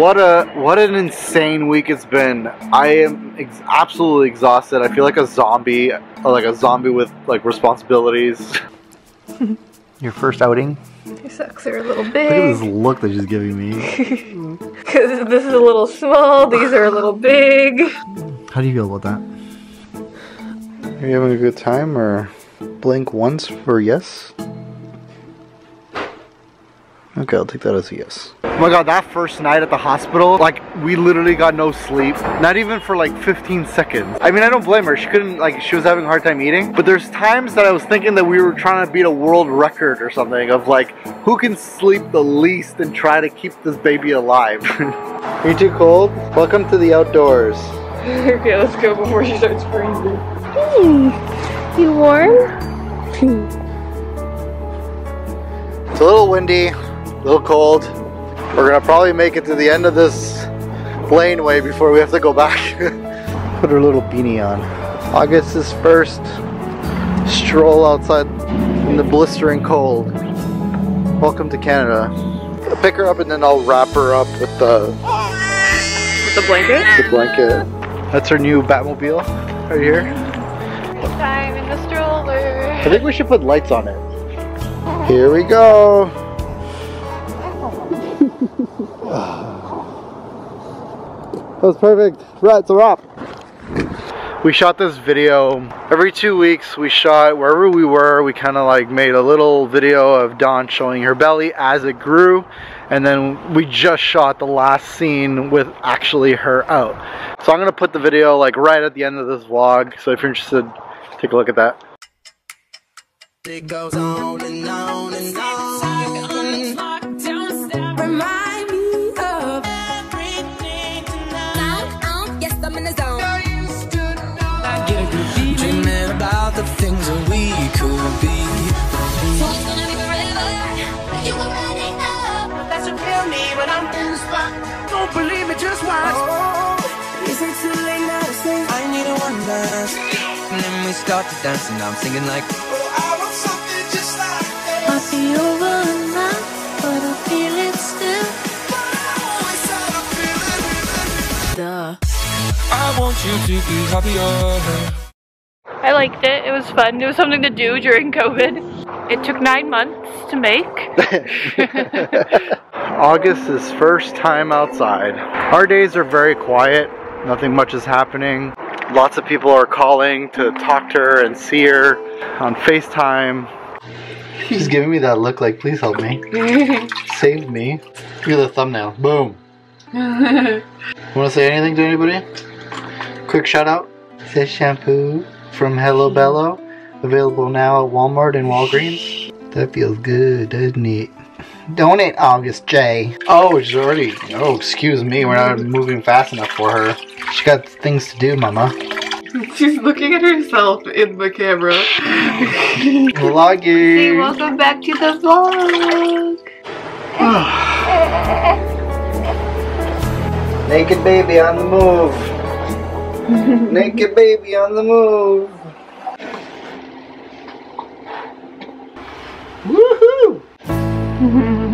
What a what an insane week it's been. I am ex absolutely exhausted. I feel like a zombie, like a zombie with like responsibilities. Your first outing? These socks are a little Look at this big. look that she's giving me. Because this is a little small, these are a little big. How do you feel about that? Are you having a good time or blink once for yes? Okay, I'll take that as a yes. Oh my god, that first night at the hospital, like we literally got no sleep. Not even for like 15 seconds. I mean, I don't blame her. She couldn't like she was having a hard time eating. But there's times that I was thinking that we were trying to beat a world record or something of like who can sleep the least and try to keep this baby alive. Are you too cold? Welcome to the outdoors. okay, let's go before she starts freezing. Hey, hmm. you warm? It's a little windy, a little cold. We're gonna probably make it to the end of this laneway before we have to go back. Put her little beanie on. August's first stroll outside in the blistering cold. Welcome to Canada. I'll pick her up and then I'll wrap her up with the, With the blanket? the blanket. That's her new Batmobile right here. Time in the stroller. I think we should put lights on it. Here we go. That was perfect. Right, it's a wrap. We shot this video every two weeks. We shot wherever we were. We kind of like made a little video of Dawn showing her belly as it grew. And then we just shot the last scene with actually her out. So I'm going to put the video like right at the end of this vlog. So if you're interested, take a look at that. It goes on and on and on. Kill me, but I'm in the spot. Don't believe me, just watch. Oh, is it too late now to say I need a one dance? And then we start to dance, and I'm singing like. Oh, I want something just like that. Might be over now, but I feel it still. Oh, Duh. I want you to be happier. I liked it. It was fun. It was something to do during COVID. It took nine months to make. August's first time outside. Our days are very quiet. Nothing much is happening. Lots of people are calling to talk to her and see her on FaceTime. She's giving me that look like, please help me. Save me. Look at the thumbnail. Boom. Want to say anything to anybody? Quick shout out. This shampoo from Hello Bello. Available now at Walmart and Walgreens. That feels good, doesn't it? Don't it, August J? Oh, she's already. Oh, excuse me. We're not moving fast enough for her. She got things to do, Mama. She's looking at herself in the camera. Vlogging. welcome back to the vlog. Naked baby on the move. Naked baby on the move. Mm-hmm.